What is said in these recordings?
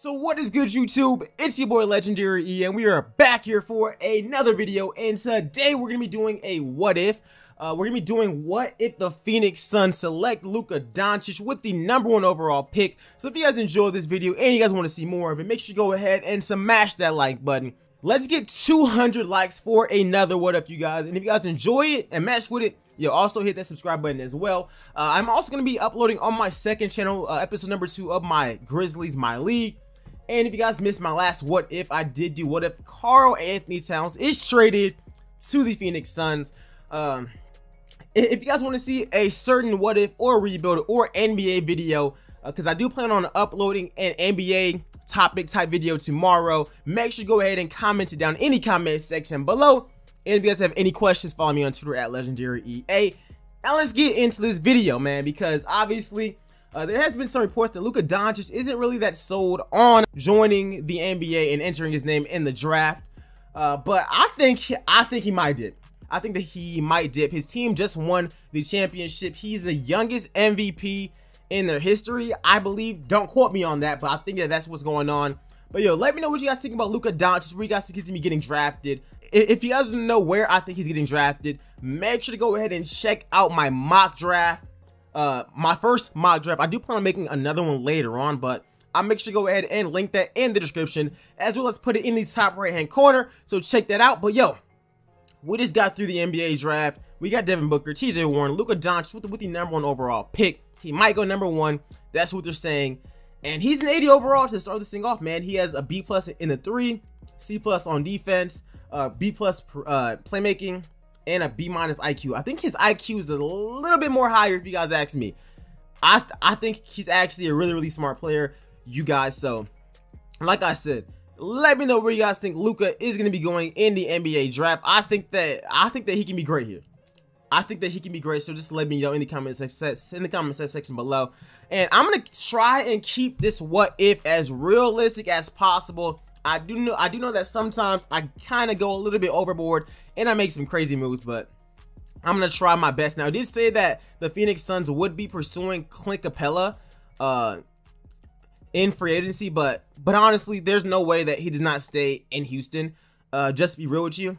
So what is good YouTube? It's your boy Legendary E and we are back here for another video and today we're going to be doing a what if. Uh, we're going to be doing what if the Phoenix Suns select Luka Doncic with the number one overall pick. So if you guys enjoyed this video and you guys want to see more of it, make sure you go ahead and smash that like button. Let's get 200 likes for another what if you guys. And if you guys enjoy it and mess with it, You'll also hit that subscribe button as well. Uh, I'm also going to be uploading on my second channel, uh, episode number two of my Grizzlies My League. And if you guys missed my last what if, I did do what if Karl-Anthony Towns is traded to the Phoenix Suns. Um, if you guys want to see a certain what if or rebuild or NBA video, because uh, I do plan on uploading an NBA topic type video tomorrow, make sure you go ahead and comment it down in the comment section below. And if you guys have any questions, follow me on Twitter at Legendary EA. Now let's get into this video, man, because obviously uh, there has been some reports that Luka Doncic isn't really that sold on joining the NBA and entering his name in the draft. Uh, but I think I think he might dip. I think that he might dip. His team just won the championship. He's the youngest MVP in their history, I believe. Don't quote me on that, but I think that that's what's going on. But yo, let me know what you guys think about Luka Doncic. Where you guys think he's gonna be getting drafted? If you guys know where I think he's getting drafted, make sure to go ahead and check out my mock draft uh, my first mock draft. I do plan on making another one later on, but I'll make sure to go ahead and link that in the description, as well as put it in the top right hand corner, so check that out. But yo, we just got through the NBA draft. We got Devin Booker, TJ Warren, Luka Doncic with the, with the number one overall pick. He might go number one. That's what they're saying. And he's an 80 overall to start this thing off, man. He has a B plus in the three, C plus on defense, uh, B plus uh, playmaking, and a B minus IQ. I think his IQ is a little bit more higher if you guys ask me. I th I think he's actually a really really smart player, you guys. So, like I said, let me know where you guys think Luka is going to be going in the NBA draft. I think that I think that he can be great here. I think that he can be great. So just let me know in the comment section in the comment section below. And I'm gonna try and keep this what if as realistic as possible. I do know I do know that sometimes I kind of go a little bit overboard and I make some crazy moves, but I'm gonna try my best. Now, I did say that the Phoenix Suns would be pursuing Clint Capela uh, in free agency, but but honestly, there's no way that he does not stay in Houston. Uh, just to be real with you.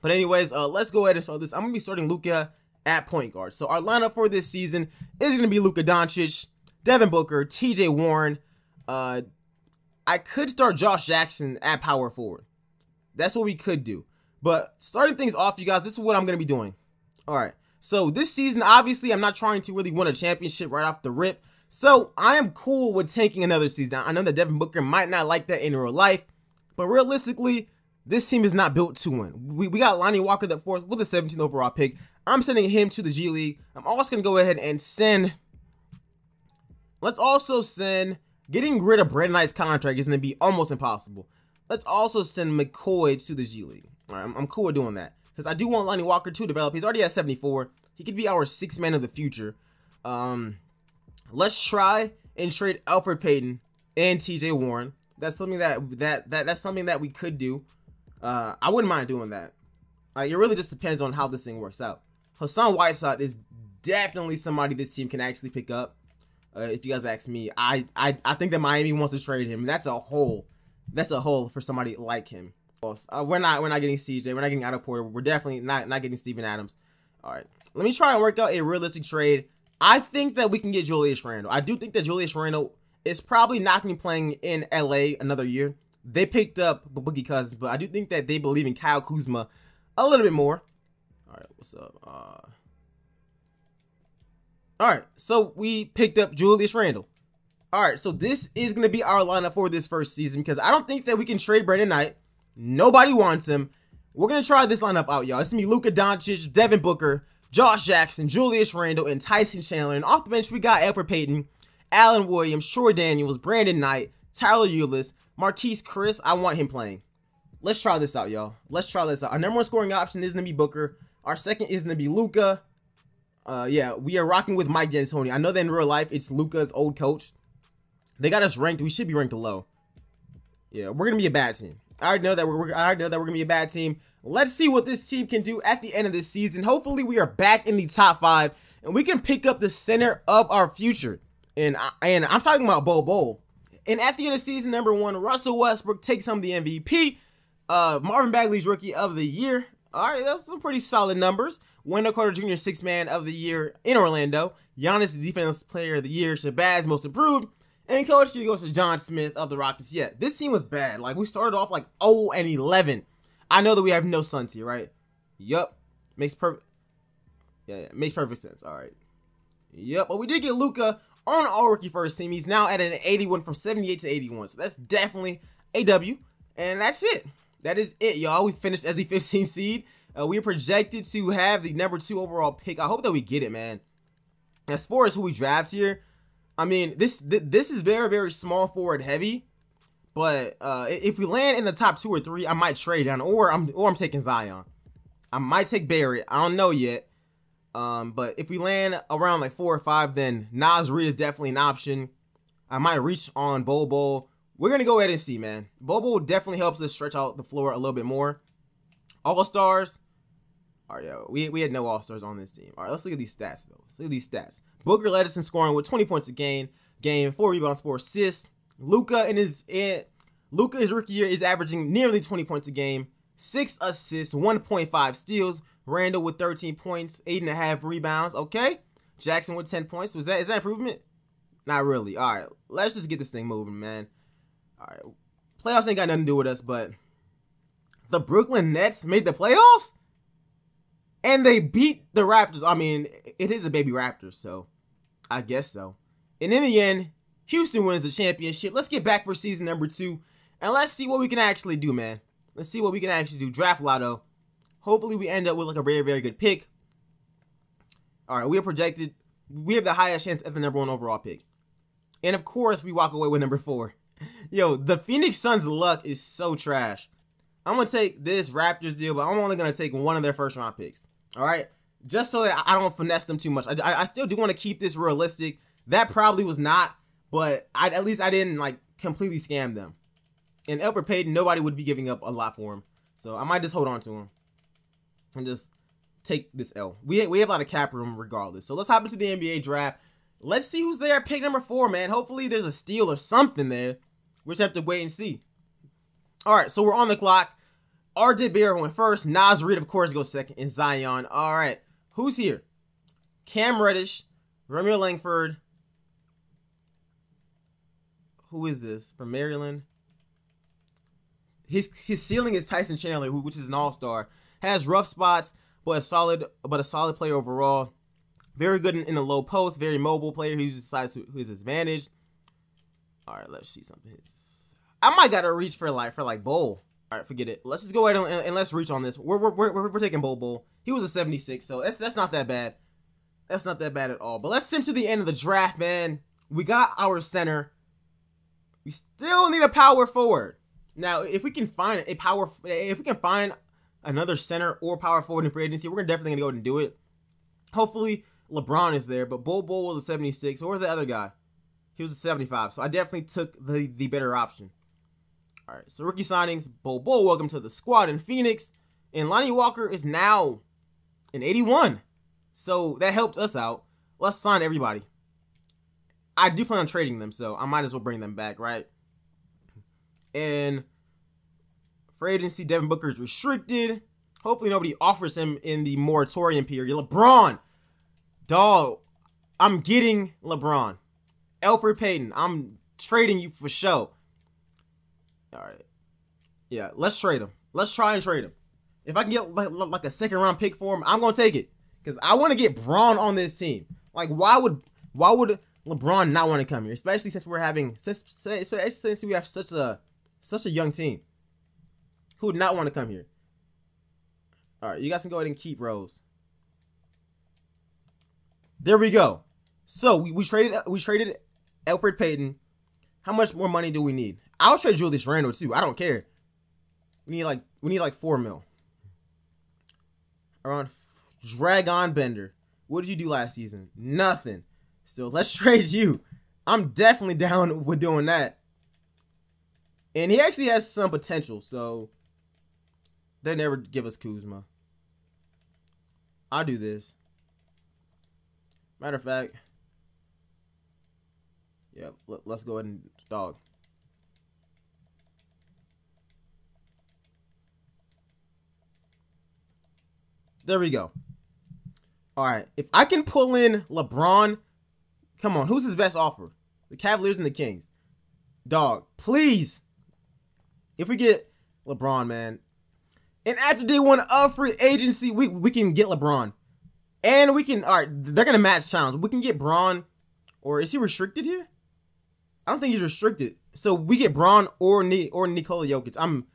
But anyways, uh, let's go ahead and start this. I'm gonna be starting Luka at point guard. So our lineup for this season is gonna be Luka Doncic, Devin Booker, T.J. Warren, uh, I could start Josh Jackson at power forward. That's what we could do. But starting things off, you guys, this is what I'm going to be doing. All right. So this season, obviously, I'm not trying to really win a championship right off the rip. So I am cool with taking another season. I know that Devin Booker might not like that in real life, but realistically, this team is not built to win. We, we got Lonnie Walker the fourth with a 17th overall pick. I'm sending him to the G League. I'm also going to go ahead and send. Let's also send Getting rid of Brandon Knight's contract is going to be almost impossible. Let's also send McCoy to the G League. Right, I'm, I'm, cool with doing that. Because I do want Lonnie Walker to develop. He's already at 74. He could be our sixth man of the future. Um, let's try and trade Elfrid Payton and TJ Warren. That's something that that that that's something that we could do. Uh, I wouldn't mind doing that. Uh, it really just depends on how this thing works out. Hassan Whiteside is definitely somebody this team can actually pick up. Uh, if you guys ask me, I, I I think that Miami wants to trade him. That's a hole. That's a hole for somebody like him. Uh, we're not we're not getting CJ. We're not getting Otto Porter. We're definitely not not getting Steven Adams. All right, let me try and work out a realistic trade. I think that we can get Julius Randle. I do think that Julius Randle is probably not going to be playing in LA another year. They picked up Boogie Cousins, but I do think that they believe in Kyle Kuzma a little bit more. All right, what's up? Uh, all right, so we picked up Julius Randle. All right, so this is going to be our lineup for this first season because I don't think that we can trade Brandon Knight. Nobody wants him. We're going to try this lineup out, y'all. It's going to be Luka Doncic, Devin Booker, Josh Jackson, Julius Randle, and Tyson Chandler. And off the bench, we got Elfrid Payton, Alan Williams, Troy Daniels, Brandon Knight, Tyler Ulis, Marquese Chriss. I want him playing. Let's try this out, y'all. Let's try this out. Our number one scoring option is going to be Booker. Our second is going to be Luka. Uh, yeah, we are rocking with Mike D'Antoni. I know that in real life, it's Luka's old coach. They got us ranked. We should be ranked low. Yeah, we're gonna be a bad team. I already know that we're. I already know that we're gonna be a bad team. Let's see what this team can do at the end of this season. Hopefully, we are back in the top five and we can pick up the center of our future. And I, and I'm talking about Bol Bol. And at the end of season number one, Russell Westbrook takes home the MVP. Uh, Marvin Bagley's Rookie of the Year. All right, that's some pretty solid numbers. Wendell Carter Jr. Sixth Man of the Year in Orlando. Giannis Defense Player of the Year. Shabazz Most Improved. And Coach here goes to John Smith of the Rockets. Yeah, this team was bad. Like we started off like 0 and 11. I know that we have no Suns here, right? Yup. Makes perfect. Yeah, yeah, makes perfect sense. All right. Yep, but we did get Luka on all rookie first team. He's now at an 81 from 78 to 81. So that's definitely a W. And that's it. That is it, y'all. We finished as the 15 seed. Uh, we are projected to have the number two overall pick. I hope that we get it, man. As far as who we draft here, I mean, this th this is very, very small forward heavy. But uh, if we land in the top two or three, I might trade down, or I'm or I'm taking Zion. I might take Barrett. I don't know yet. Um, but if we land around like four or five, then Nas Reid is definitely an option. I might reach on Bobo. We're gonna go ahead and see, man. Bobo definitely helps us stretch out the floor a little bit more. All stars. All right, yo, we, we had no all stars on this team. All right, let's look at these stats though. Let's look at these stats. Booker led us in scoring with 20 points a game, game, four rebounds, four assists. Luka in his in Luka his rookie year is averaging nearly 20 points a game, six assists, 1.5 steals. Randle with 13 points, eight and a half rebounds. Okay, Jackson with 10 points. Was that is that improvement? Not really. All right, let's just get this thing moving, man. All right, playoffs ain't got nothing to do with us, but the Brooklyn Nets made the playoffs and they beat the Raptors. I mean, it is a baby Raptors, so I guess so. And in the end, Houston wins the championship. Let's get back for season number two, and let's see what we can actually do, man. Let's see what we can actually do. Draft lotto. Hopefully, we end up with like a very, very good pick. All right, we are projected. We have the highest chance at the number one overall pick, and of course, we walk away with number four. Yo, the Phoenix Suns' luck is so trash. I'm gonna take this Raptors deal, but I'm only gonna take one of their first round picks. All right, just so that I don't finesse them too much. I, I, I still do want to keep this realistic. That probably was not, but I, at least I didn't like completely scam them. And Elfrid Payton, nobody would be giving up a lot for him, so I might just hold on to him and just take this L. We we have a lot of cap room regardless. So let's hop into the NBA draft. Let's see who's there pick number four, man. Hopefully there's a steal or something there. We just have to wait and see. All right, so we're on the clock. RJ Barrett went first. Nas Reed, of course, goes second. And Zion. All right. Who's here? Cam Reddish, Romeo Langford. Who is this? From Maryland. His his ceiling is Tyson Chandler, who which is an all-star. Has rough spots, but a solid but a solid player overall. Very good in, in the low post, very mobile player who decides his advantage. All right, let's see something. I might gotta reach for like for like Bol. All right, forget it. Let's just go ahead and, and, let's reach on this. We're, we're, we're, we're taking Bol Bol. He was a 76, so that's that's not that bad. That's not that bad at all. But let's sim to the end of the draft, man. We got our center. We still need a power forward. Now, if we can find a power, if we can find another center or power forward in free agency, we're definitely gonna go and do it. Hopefully, LeBron is there, but Bol Bol was a 76. Or was the other guy? He was a 75. So I definitely took the the better option. All right, so rookie signings, Bol, welcome to the squad in Phoenix. And Lonnie Walker is now an 81. So that helped us out. Let's sign everybody. I do plan on trading them, so I might as well bring them back, right? And free agency, Devin Booker is restricted. Hopefully nobody offers him in the moratorium period. LeBron, dog, I'm getting LeBron. Elfrid Payton, I'm trading you for show. All right. Yeah, let's trade him. Let's try and trade him. If I can get like, like a second round pick for him, I'm gonna take it because I want to get Bron on this team. Like, why would why would LeBron not want to come here? Especially since we're having since since we have such a such a young team. Who would not want to come here? All right, you guys can go ahead and keep Rose. There we go. So we, we traded we traded Elfrid Payton. How much more money do we need? I'll trade Julius Randle too. I don't care. We need like we need like four mil. Around Dragan Bender. What did you do last season? Nothing. Still, let's trade you. I'm definitely down with doing that. And he actually has some potential, so they never give us Kuzma. I'll do this. Matter of fact, yeah, let, us go ahead and dog. There we go. All right. If I can pull in LeBron, come on. Who's his best offer? The Cavaliers and the Kings. Dog, please. If we get LeBron, man. And after day one of free agency, we, we can get LeBron. And we can, all right, they're going to match challenge. We can get Bron, or is he restricted here? I don't think he's restricted. So we get Bron or or Nikola Jokic. I'm,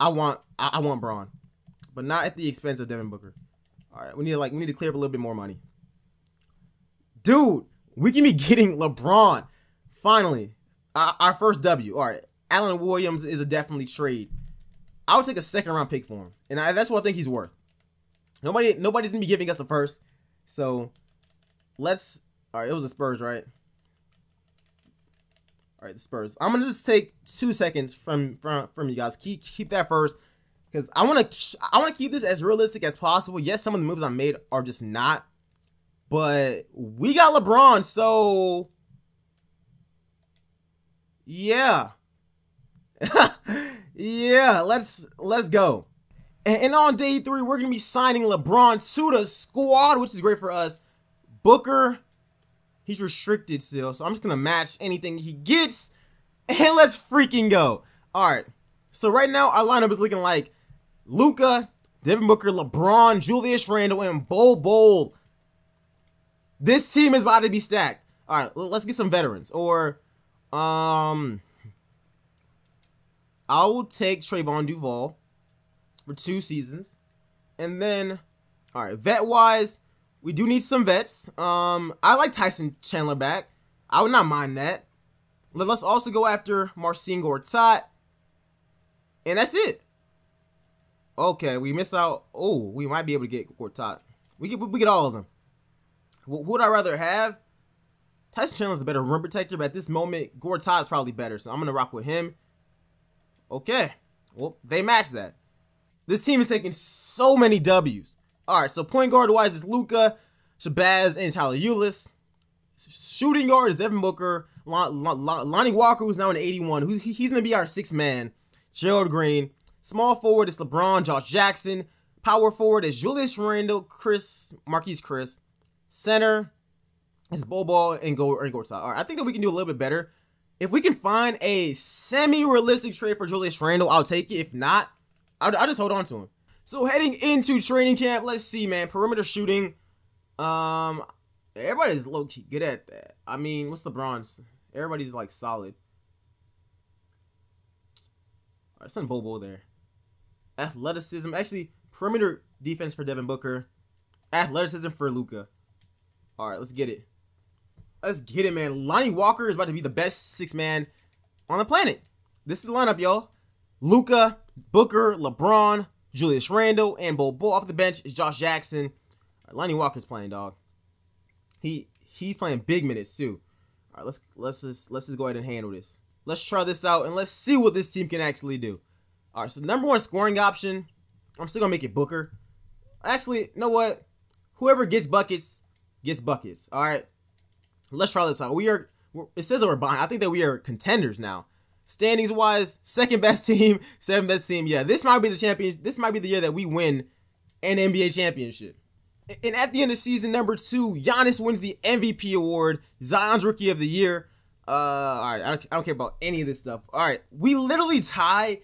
I want, I, I want Bron, but not at the expense of Devin Booker. All right, we need to like, we need to clear up a little bit more money. Dude, we can be getting LeBron. Finally, our, our first W. All right, Alan Williams is a definitely trade. I would take a second round pick for him, and I, that's what I think he's worth. Nobody, nobody's gonna be giving us a first, so let's. All right, it was the Spurs, right? All right, the Spurs. I'm gonna just take two seconds from from from you guys. Keep keep that first, because I want to I want to keep this as realistic as possible. Yes, some of the moves I made are just not, but we got LeBron, so yeah. yeah, let's let's go. And, and, on day three, we're gonna be signing LeBron to the squad, which is great for us. Booker, he's restricted still, so I'm just gonna match anything he gets, and let's freaking go. All right. So right now our lineup is looking like Luka, Devin Booker, LeBron, Julius Randle, and Bol Bol. This team is about to be stacked. All right, let's get some veterans or um, I will take Trevon Duval for two seasons. And then, all right, vet wise, we do need some vets. Um, I like Tyson Chandler back. I would not mind that. Let's also go after Marcin Gortat. And that's it. Okay, we miss out. Oh, we might be able to get Gortat. We get, we get all of them. Who would I rather have? Tyson Chandler's a better rim protector, but at this moment, Gortat is probably better, so I'm going to rock with him. Okay. Well, they match that. This team is taking so many W's. All right, so point guard wise is Luka, Shabazz, and Tyler Ulis. Shooting guard is Devin Booker, Lon Lon Lonnie Walker, who's now in 81. Who, he's going to be our sixth man. Gerald Green. Small forward is LeBron, Josh Jackson. Power forward is Julius Randle, Chriss, Marquese Chriss. Center is Bobo and go and Gortat. All right, I think that we can do a little bit better. If we can find a semi-realistic trade for Julius Randle, I'll take it. If not, I'll, I'll just hold on to him. So heading into training camp, let's see, man. Perimeter shooting. Um, everybody's low key good at that. I mean, what's the bronze? Everybody's like solid. All right, send Bobo there. Athleticism, actually, perimeter defense for Devin Booker. Athleticism for Luka. All right, let's get it. Let's get it, man. Lonnie Walker is about to be the best six man on the planet. This is the lineup, y'all. Luka, Booker, LeBron, Julius Randle, and Bo Bo off the bench is Josh Jackson. Right, Lonnie Walker's playing, dog. He he's playing big minutes too. All right, let's let's just let's just go ahead and handle this. Let's try this out and let's see what this team can actually do. All right, so number one scoring option, I'm still gonna make it Booker. Actually, you know what? Whoever gets buckets gets buckets. All right, let's try this out. We are. It says that we're behind. I think that we are contenders now. Standings wise, second best team, seventh best team. Yeah, this might be the champion. This might be the year that we win an NBA championship. And at the end of season number two, Giannis wins the MVP award, Zion's Rookie of the Year. Uh, all right, I don't, I don't care about any of this stuff. All right, we literally tie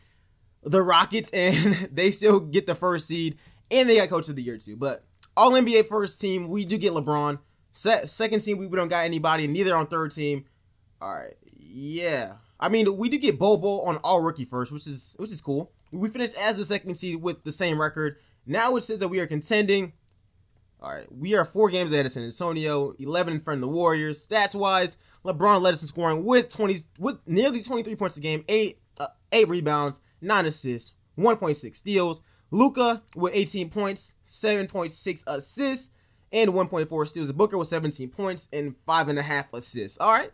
the Rockets, and they still get the first seed, and they got Coach of the Year too. But All NBA first team, we do get LeBron. Se- second team, we don't got anybody, neither on third team. All right, yeah. I mean, we do get Bobo on all rookie first, which is which is cool. We finished as the second seed with the same record. Now it says that we are contending. All right, we are four games ahead of San Antonio, 11 in front of the Warriors. Stats wise, LeBron led us in scoring with 20, with nearly 23 points a game, eight uh, eight rebounds, nine assists, 1.6 steals. Luka with 18 points, 7.6 assists, and 1.4 steals. Booker with 17 points and five and a half assists. All right,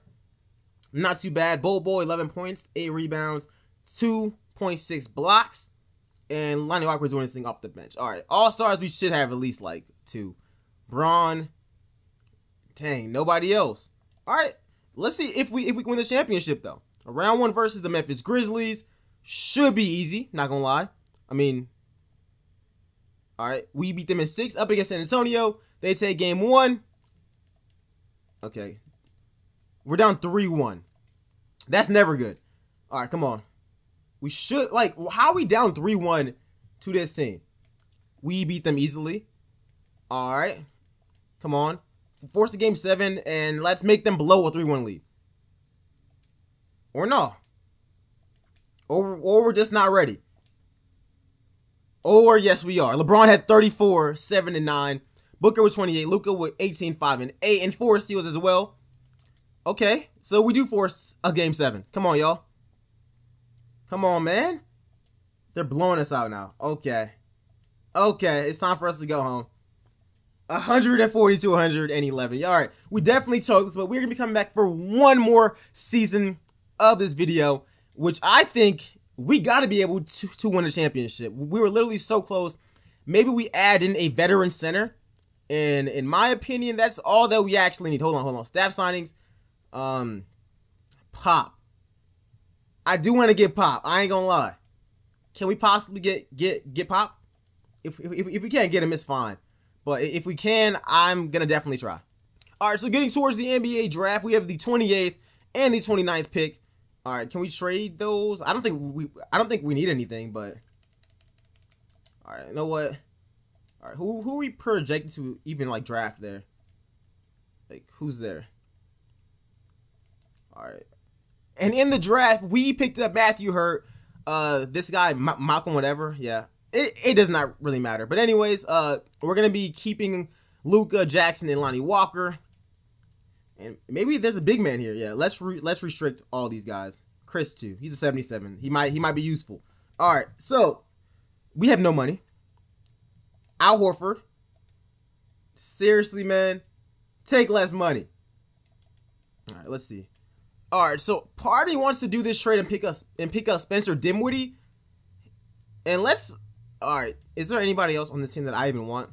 not too bad. Bol Bol, 11 points, 8 rebounds, 2.6 blocks. And Lonnie Walker is doing this thing off the bench. All right, All Stars, we should have at least like two. Bron, dang, nobody else. All right, let's see if we if we win the championship though. A round one versus the Memphis Grizzlies should be easy. Not gonna lie. I mean, All right, we beat them in six up against San Antonio. They take game one. Okay, we're down three one. That's never good. All right, come on. We should like how are we down three one to this team? We beat them easily. All right, come on, force the game seven and let's make them blow a three one lead. Or no. Or, or we're just not ready. Or yes, we are. LeBron had 34, 7 and 9. Booker with 28. Luka with 18, 5 and 8 and 4 steals as well. Okay, so we do force a game 7. Come on, y'all. Come on, man. They're blowing us out now. Okay. Okay, it's time for us to go home. 140 to 111. All right, we definitely choked, this, but we're going to be coming back for one more season of this video, which I think we got to be able to, to win a championship. We were literally so close. Maybe we add in a veteran center. And in my opinion, that's all that we actually need. Hold on, hold on. Staff signings. Um, Pop. I do want to get Pop. I ain't gonna lie. Can we possibly get get get Pop? If, if, if we can't get him, it's fine. But if we can, I'm gonna definitely try. All right, so getting towards the NBA draft, we have the 28th and the 29th pick. All right, can we trade those? I don't think we I don't think we need anything, but all right, you know what? All right, who who we projected to even like draft there? Like who's there? All right, and in the draft we picked up Matthew Hurt. Uh, this guy Ma Malcolm whatever. Yeah, it it does not really matter. But anyways, uh, we're gonna be keeping Luka Jackson and Lonnie Walker. And maybe there's a big man here. Yeah, let's re let's restrict all these guys. Chriss too. He's a 77. He might he might be useful. All right, so we have no money. Al Horford. Seriously, man, take less money. All right, let's see. All right, so Party wants to do this trade and pick us and pick up Spencer Dinwiddie. And let's. All right, is there anybody else on this team that I even want?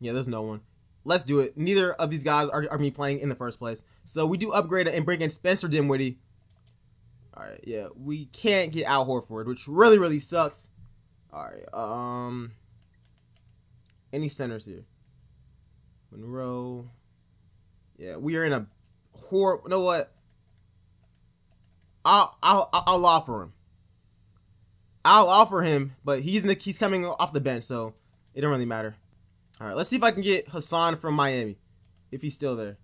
Yeah, there's no one let's do it. Neither of these guys are, are me playing in the first place. So we do upgrade and bring in Spencer Dinwiddie. All right, yeah, we can't get Al Horford, which really, really sucks. All right, um, any centers here? Monroe. Yeah, we are in a horrible. You know what? I'll I'll I'll offer him. I'll offer him, but he's in the, he's coming off the bench, so it don't really matter. All right, let's see if I can get Hassan from Miami, if he's still there,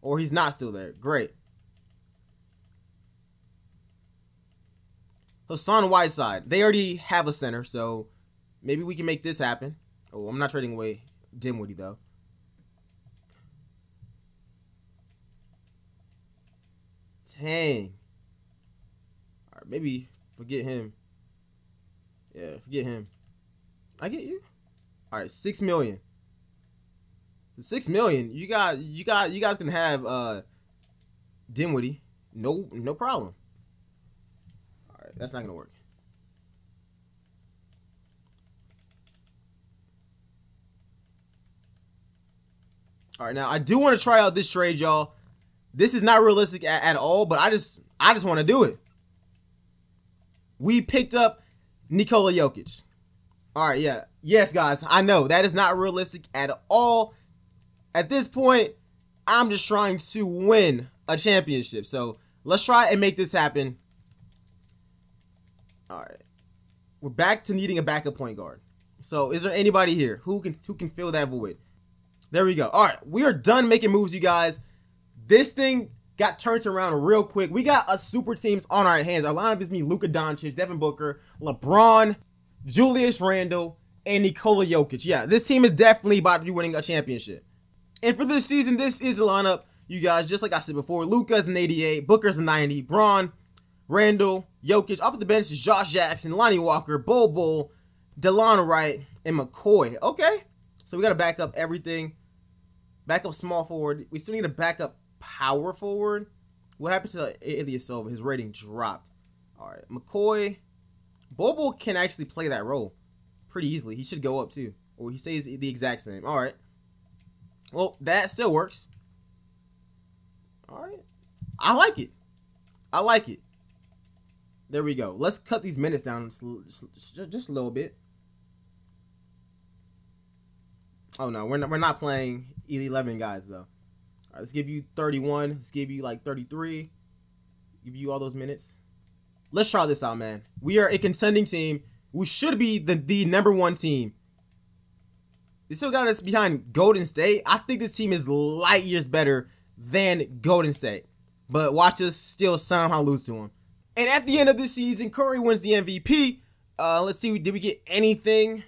or he's not still there. Great. Hassan Whiteside. They already have a center, so maybe we can make this happen. Oh, I'm not trading away Dinwiddie though. Dang. All right, maybe forget him. Yeah, forget him. I get you. All right, six million. Six million. You got, you got, you guys can have uh, Dinwiddie. No, no problem. All right, that's not gonna work. All right, now I do want to try out this trade, y'all. This is not realistic at, at all, but I just, I just want to do it. We picked up Nikola Jokic. All right, yeah. Yes, guys, I know that is not realistic at all. At this point, I'm just trying to win a championship. So let's try and make this happen. All right. We're back to needing a backup point guard. So is there anybody here who can who can fill that void? There we go. All right, we are done making moves, you guys. This thing got turned around real quick. We got a super teams on our hands. Our lineup is me, Luka Doncic, Devin Booker, LeBron, Julius Randle, and Nikola Jokic. Yeah, this team is definitely about to be winning a championship. And for this season, this is the lineup, you guys. Just like I said before, Luka's an 88, Booker's a 90, Bron, Randle, Jokic. Off the bench is Josh Jackson, Lonnie Walker, Bol Bol, Delon Wright, and McCoy. Okay, so we got to back up everything. Back up small forward. We still need to back up power forward. What happened to Ilyasova? His rating dropped. All right, McCoy. Bobo can actually play that role pretty easily. He should go up too. Or he stays the exact same. All right. Well, that still works. All right. I like it. I like it. There we go. Let's cut these minutes down just, just a little bit. Oh no, we're not, we're not playing 11 guys though. Let's give you 31. Let's give you like 33. Give you all those minutes. Let's try this out, man. We are a contending team. We should be the, the number one team. They still got us behind Golden State. I think this team is light years better than Golden State. But watch us still somehow lose to them. And at the end of the season, Curry wins the MVP. Uh, let's see, did we get anything?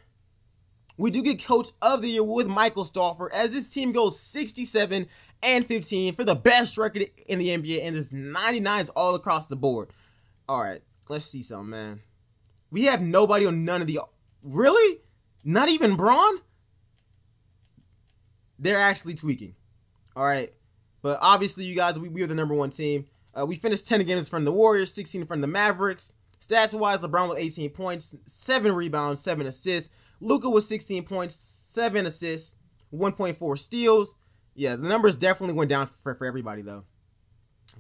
We do get Coach of the Year with Michael Stauffer as this team goes 67 and 15 for the best record in the NBA, and there's 99s all across the board. All right, let's see something, man. We have nobody on none of the. Really? Not even Bron? They're actually tweaking. All right. But obviously, you guys, we, we are the number one team. Uh, we finished 10 games from the Warriors, 16 from the Mavericks. Stats wise, LeBron with 18 points, 7 rebounds, 7 assists. Luka with 16 points, 7 assists, 1.4 steals. Yeah, the numbers definitely went down for, for everybody, though.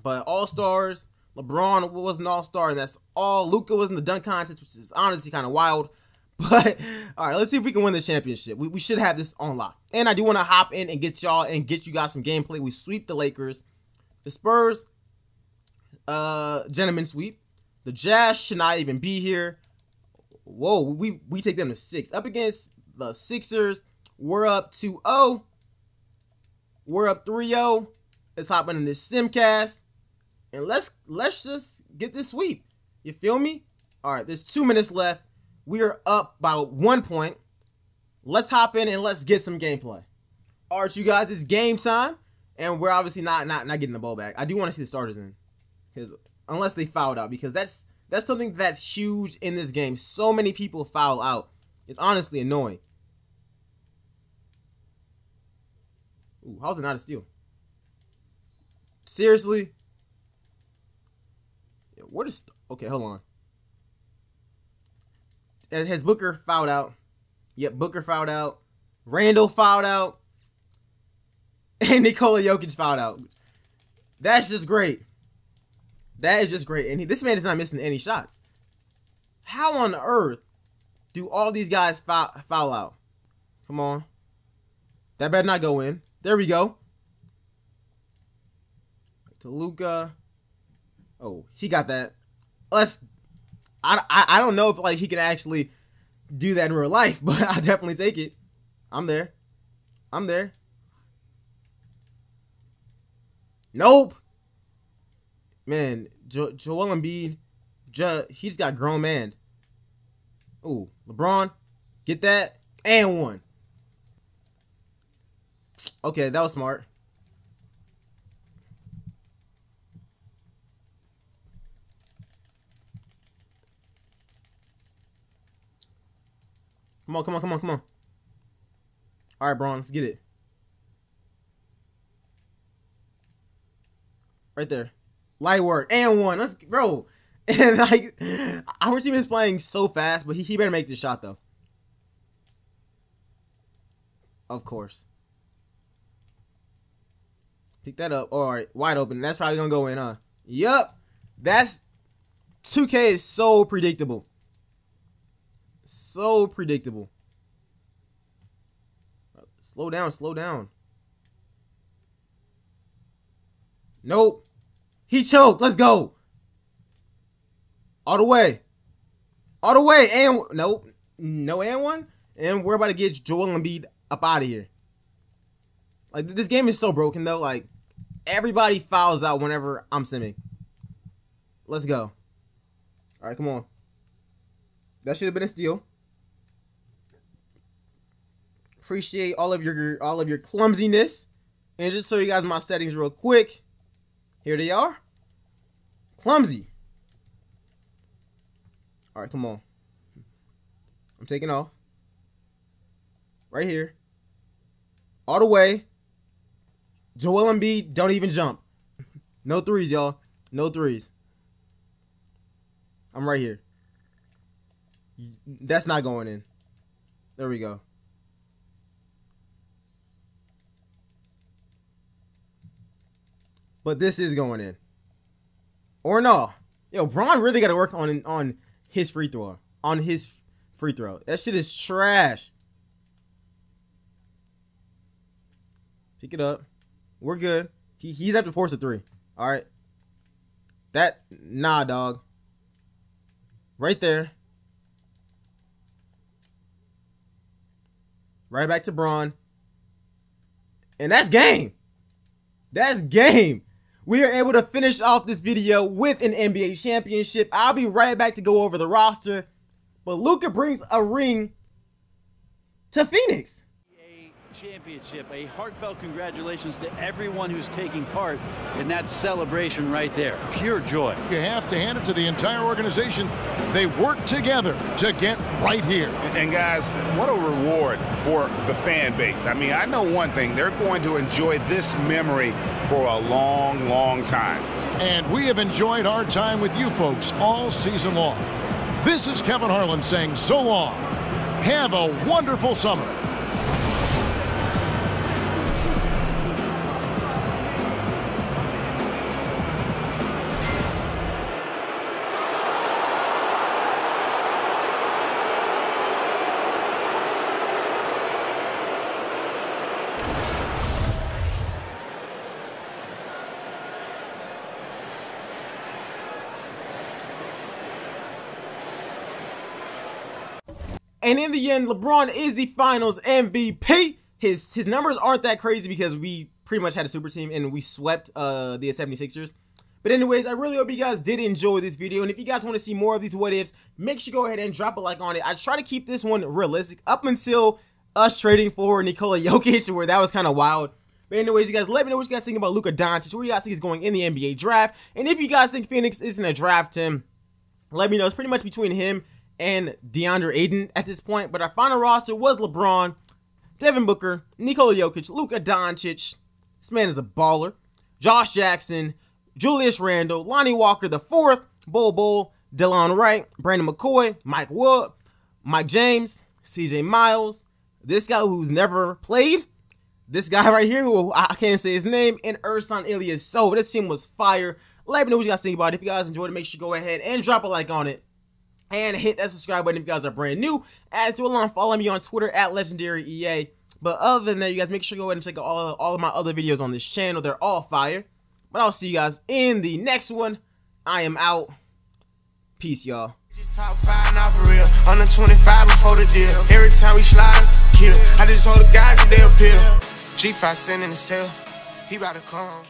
But All Stars, LeBron was an All Star, and that's all. Luka was in the dunk contest, which is honestly kind of wild. But all right, let's see if we can win the championship. We, we should have this on lock. And I do want to hop in and get y'all and get you guys some gameplay. We sweep the Lakers, the Spurs, uh, gentlemen sweep. The Jazz should not even be here. Whoa, we we take them to six. Up against the Sixers, we're up 2-0. We're up 3-0. Let's hop in this simcast. And let's let's just get this sweep. You feel me? Alright, there's two minutes left. We are up by one point. Let's hop in and let's get some gameplay. Alright, you guys, it's game time. And we're obviously not not not getting the ball back. I do want to see the starters in. Because unless they fouled out, because that's that's something that's huge in this game. So many people foul out. It's honestly annoying. Ooh, how's it not a steal? Seriously? What is... Okay, hold on. Uh, has Booker fouled out? Yep, Booker fouled out. Randle fouled out. And Nikola Jokic fouled out. That's just great. That is just great. And he, this man is not missing any shots. How on earth do all these guys foul, foul out? Come on. That better not go in. There we go. To Luka. Oh, he got that. Let's. I, I, don't know if like he can actually do that in real life, but I'll definitely take it. I'm there. I'm there. Nope man, jo- Joel Embiid, he's got grown man. Ooh, LeBron, get that and one. Okay, that was smart. Come on, come on, come on, come on. All right, let's get it. Right there. Light work and one. Let's bro. And like our team is playing so fast, but he, he better make this shot though. Of course. Pick that up. Alright, wide open. That's probably gonna go in, huh? Yup. That's 2K is so predictable. So predictable. Slow down, slow down. Nope. He choked. Let's go. All the way. All the way. And nope. No and one. And we're about to get Joel Embiid up out of here. Like this game is so broken though. Like everybody fouls out whenever I'm simming. Let's go. All right, come on. That should have been a steal. Appreciate all of your all of your clumsiness. And just show you guys my settings real quick. Here they are. Clumsy. All right, come on. I'm taking off. Right here. All the way. Joel Embiid, don't even jump. no threes, y'all. No threes. I'm right here. That's not going in. There we go. But this is going in. Or no. Yo, Bron really got to work on on his free throw. On his free throw. That shit is trash. Pick it up. We're good. He, he's at the force of three. All right. That, nah, dog. Right there. Right back to Bron. And that's game. That's game. We are able to finish off this video with an NBA championship. I'll be right back to go over the roster. But Luka brings a ring to Phoenix championship. A heartfelt congratulations to everyone who's taking part in that celebration right there. Pure joy. You have to hand it to the entire organization. They work together to get right here. And guys, what a reward for the fan base. I mean, I know one thing. They're going to enjoy this memory for a long, long time. And we have enjoyed our time with you folks all season long. This is Kevin Harlan saying so long. Have a wonderful summer. And in the end, LeBron is the finals MVP. His his numbers aren't that crazy because we pretty much had a super team and we swept uh, the 76ers. But anyways, I really hope you guys did enjoy this video. And if you guys want to see more of these what ifs, make sure you go ahead and drop a like on it. I try to keep this one realistic up until us trading for Nikola Jokic, where that was kind of wild. But anyways, you guys, let me know what you guys think about Luka Doncic, where you guys think he's going in the NBA draft. And if you guys think Phoenix isn't a draft him, let me know. It's pretty much between him and DeAndre Ayton at this point. But our final roster was LeBron, Devin Booker, Nikola Jokic, Luka Doncic. This man is a baller. Josh Jackson, Julius Randle, Lonnie Walker the fourth, Bol Bol, Delon Wright, Brandon McCoy, Mike Wood, Mike James, CJ Miles, this guy who's never played, this guy right here who I can't say his name, and Ersan Ilyasova. So this team was fire. Let me know what you guys think about it. If you guys enjoyed it, make sure you go ahead and drop a like on it and hit that subscribe button if you guys are brand new. As to along, follow me on Twitter at Legendary EA. But other than that, you guys make sure you go ahead and check out all, all of my other videos on this channel. They're all fire. But I'll see you guys in the next one. I am out. Peace, y'all. Top five now for real. Under 25 before the deal. Every time we slide, kill. I just hold the guys they appeal. G5 sending the cell. He about to come.